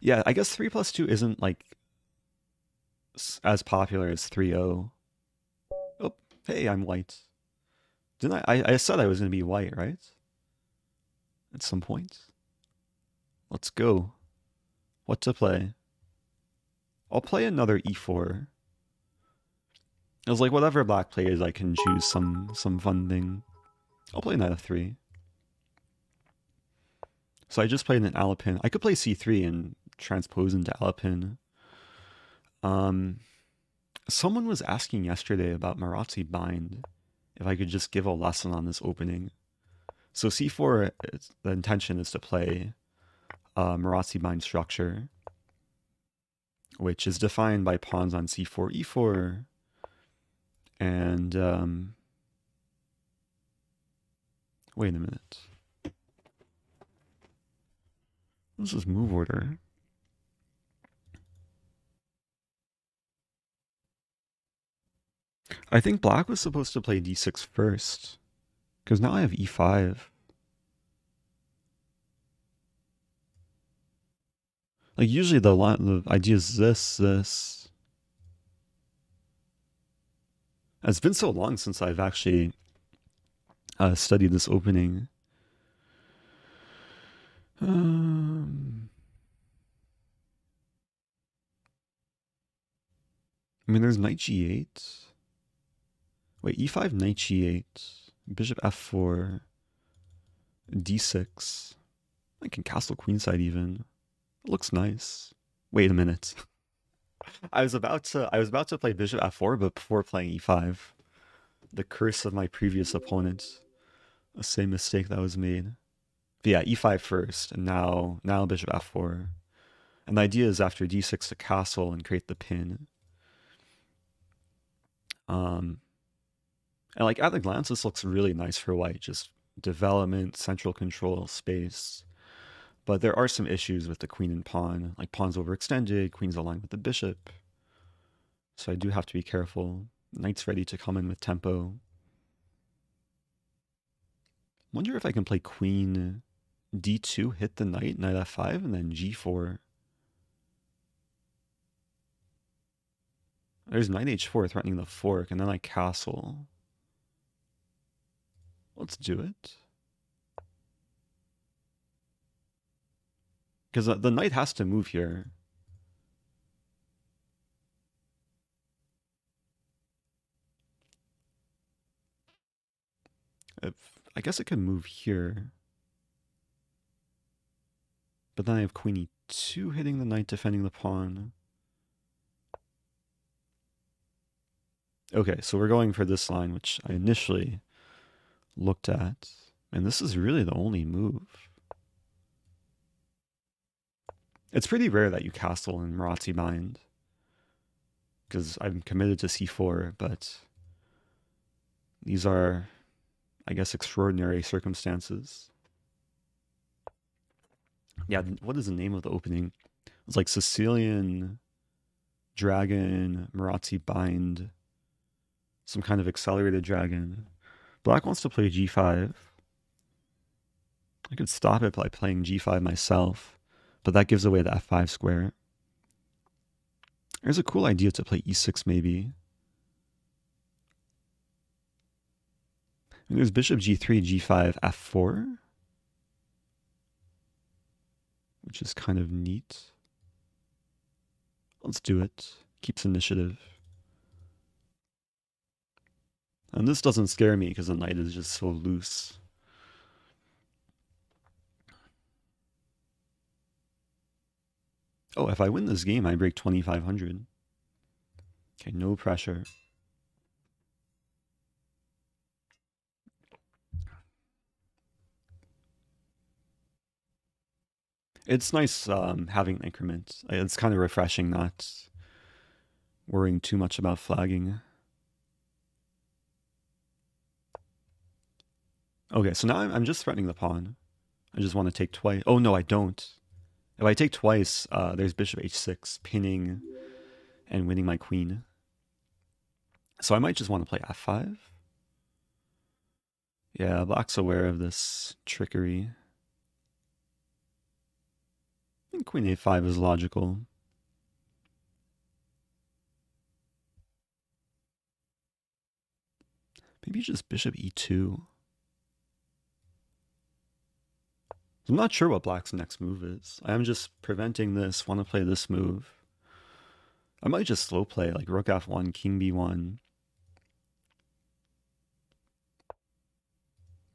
Yeah, I guess 3 plus 2 isn't like as popular as 3 0. Oh, hey, I'm white. Didn't I? I, I said I was going to be white, right? At some point. Let's go. What to play? I'll play another e4. I was like, whatever black plays, I can choose some some fun thing. I'll play knight f3. So I just played an Alapin. I could play c3 and transpose into Alapin. Um, someone was asking yesterday about Maroczy bind, if I could just give a lesson on this opening. So c4, the intention is to play uh, Maroczy bind structure, which is defined by pawns on c4, e4, and um, wait a minute. This is move order. I think black was supposed to play d6 first. Because now I have e5. Like usually the the idea is this, this. It's been so long since I've actually uh, studied this opening. Um, I mean, there's knight g8. Wait, e5, knight g8, bishop f4, d6. I can castle queenside even. It looks nice. Wait a minute. I was about to I was about to play bishop f4, but before playing e5. The curse of my previous opponent. The same mistake that was made. But yeah, e5 first, and now now bishop f4. And the idea is after d6 to castle and create the pin. Um, and like at the glance, this looks really nice for white. Just development, central control, space. But there are some issues with the queen and pawn, like pawns overextended, queens aligned with the bishop. So I do have to be careful. Knight's ready to come in with tempo. Wonder if I can play queen d2, hit the knight, knight f5, and then g4. There's knight h4 threatening the fork, and then I castle. Let's do it. Because the knight has to move here. If, I guess it can move here. But then I have queen e2 hitting the knight, defending the pawn. Okay, so we're going for this line, which I initially looked at. And this is really the only move. It's pretty rare that you castle in Maroczy Bind. Because I'm committed to c4, but these are, I guess, extraordinary circumstances. Yeah, what is the name of the opening? It's like Sicilian Dragon, Maroczy Bind, some kind of accelerated dragon. Black wants to play g5. I could stop it by playing g5 myself, but that gives away the f5 square. There's a cool idea to play e6 maybe. And there's bishop g3, g5, f4, which is kind of neat. Let's do it. Keeps initiative. And this doesn't scare me because the knight is just so loose. Oh, if I win this game, I break 2,500. Okay, no pressure. It's nice um, having increments. It's kind of refreshing not worrying too much about flagging. Okay, so now I'm, I'm just threatening the pawn. I just want to take twice. Oh, no, I don't. If I take twice, uh, there's bishop h6, pinning and winning my queen. So I might just want to play f5. Yeah, black's aware of this trickery. think queen a5 is logical. Maybe just bishop e2. I'm not sure what black's next move is. I am just preventing this, want to play this move. I might just slow play, like rook f1, king b1.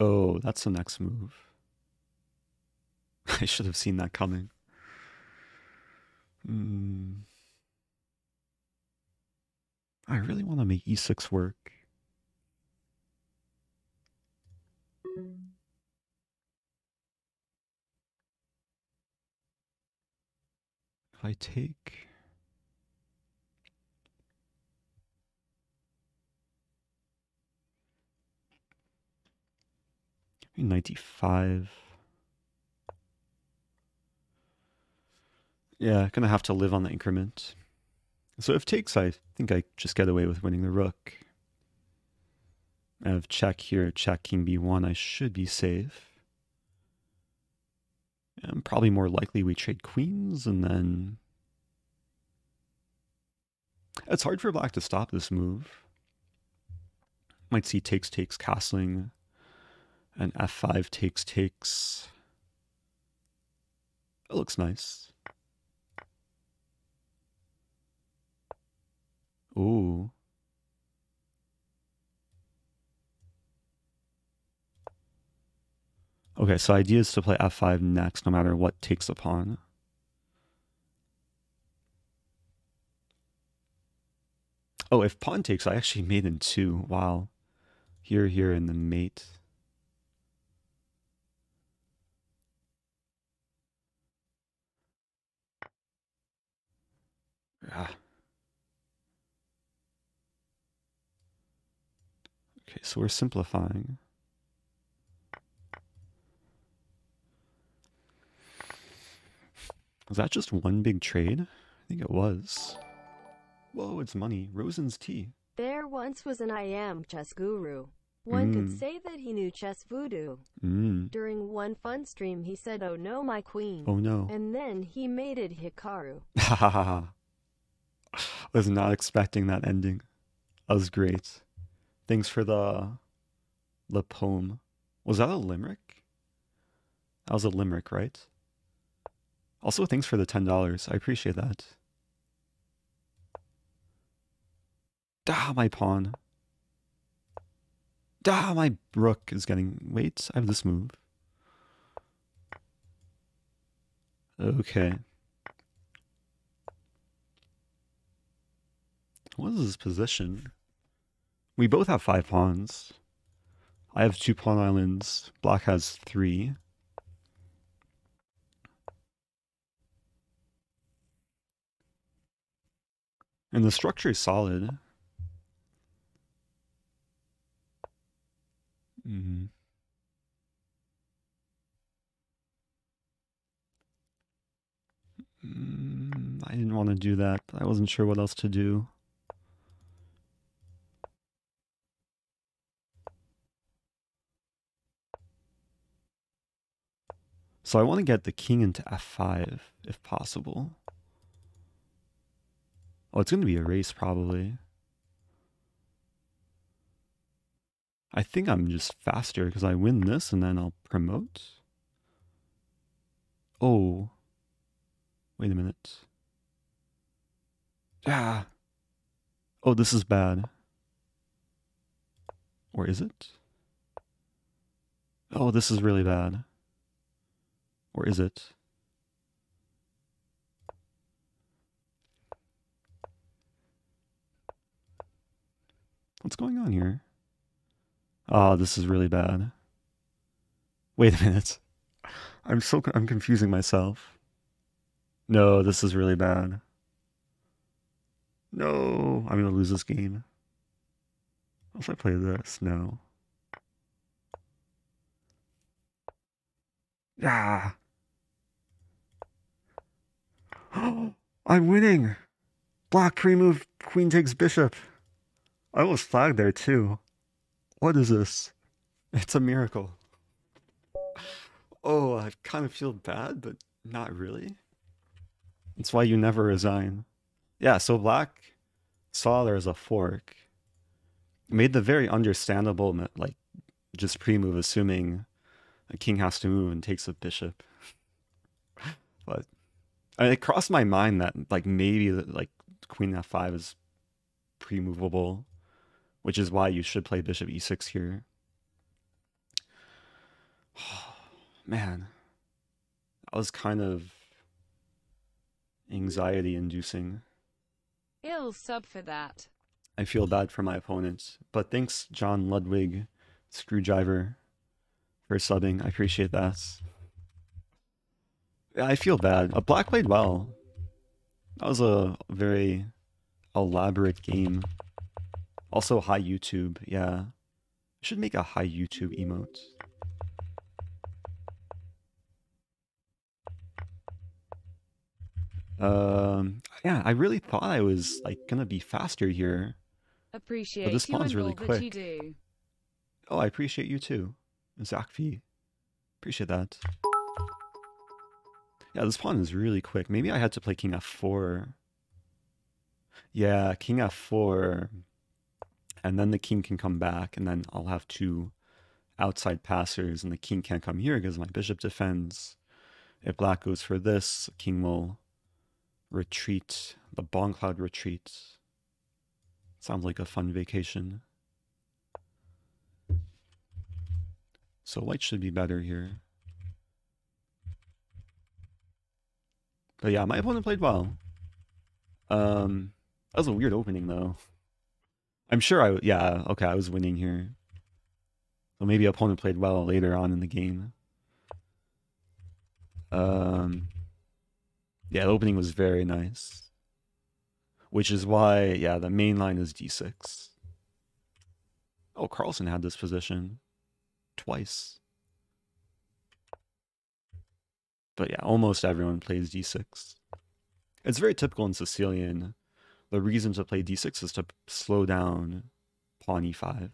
Oh, that's the next move. I should have seen that coming. Mm. I really want to make e6 work. I take 95. Yeah, gonna have to live on the increment. So if takes, I think I just get away with winning the rook. I have check here, check king b1, I should be safe. And probably more likely we trade queens and then... It's hard for black to stop this move. Might see takes, takes, castling and f5 takes takes. It looks nice. Ooh. Okay, so idea is to play f5 next, no matter what takes the pawn. Oh, if pawn takes, I actually made in two. Wow. Here, here, in the mate. Ah. Okay, so we're simplifying. Was that just one big trade? I think it was. Whoa, it's money. Rosen's tea. There once was an I am chess guru. One Mm. could say that he knew chess voodoo. Mm. During one fun stream, he said, Oh no, my queen. Oh no. And then he mated Hikaru. Ha ha ha ha. Was not expecting that ending. That was great. Thanks for the the poem. Was that a limerick? That was a limerick, right? Also, thanks for the ten dollars. I appreciate that. Da, my pawn. Da, my rook is getting. Wait, I have this move. Okay. What is his position? We both have five pawns. I have two pawn islands. Black has three. And the structure is solid. Mm. Mm, I didn't want to do that. I wasn't sure what else to do. So I want to get the king into f5 if possible. Oh, it's going to be a race probably. I think I'm just faster because I win this and then I'll promote. Oh. Wait a minute. Ah. Oh, this is bad. Or is it? Oh, this is really bad. Or is it? What's going on here? Oh, this is really bad. Wait a minute. I'm so I'm confusing myself. No, this is really bad. No, I'm gonna lose this game. If I play this? No. Ah. I'm winning. Black pre-move, queen takes bishop. I was flagged there too. What is this? It's a miracle. Oh, I kind of feel bad, but not really. That's why you never resign. Yeah, so black saw there was a fork. Made the very understandable, like, just pre-move, assuming a king has to move and takes a bishop. but I mean, it crossed my mind that, like, maybe, like, queen f5 is pre-movable, which is why you should play bishop e6 here. Oh, Man, that was kind of anxiety inducing. Ill sub for that. I feel bad for my opponent, but thanks, John Ludwig, Screwdriver, for subbing. I appreciate that. I feel bad. A black played well. That was a very elaborate game. Also hi YouTube, yeah. I should make a hi YouTube emote. Um, yeah, I really thought I was like gonna be faster here. Appreciate but this spawn's really quick. Oh, I appreciate you too, Zakfi. Appreciate that. Yeah, this pawn is really quick. Maybe I had to play king f4. Yeah, king f4. And then the king can come back, and then I'll have two outside passers, and the king can't come here because my bishop defends. If black goes for this, king will retreat, the Bongcloud retreat. Sounds like a fun vacation. So white should be better here. But yeah, my opponent played well. Um, that was a weird opening though. I'm sure I, yeah, okay, I was winning here. So maybe opponent played well later on in the game. Um, yeah, the opening was very nice. Which is why, yeah, the main line is d6. Oh, Carlsen had this position twice. But yeah, almost everyone plays d6. It's very typical in Sicilian. The reason to play d6 is to slow down pawn e5.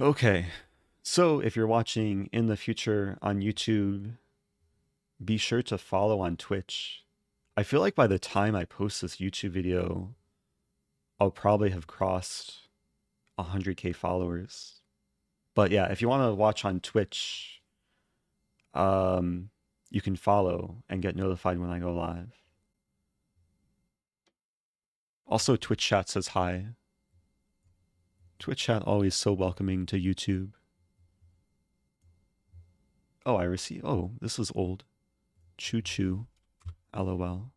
Okay, so if you're watching in the future on YouTube, be sure to follow on Twitch. I feel like by the time I post this YouTube video, I'll probably have crossed 100k followers. But yeah, if you want to watch on Twitch, um, you can follow and get notified when I go live. Also, Twitch chat says hi. Twitch chat always so welcoming to YouTube. Oh, I receive. Oh, this is old. Choo choo. LOL.